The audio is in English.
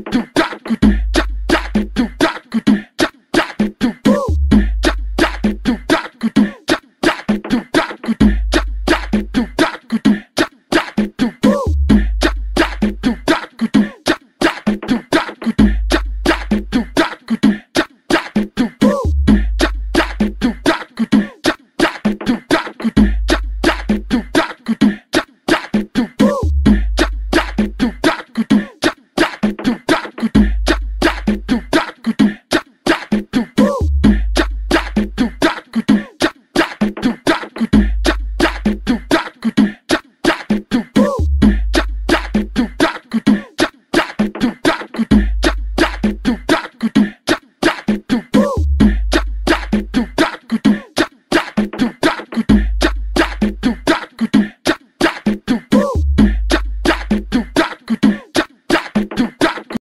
do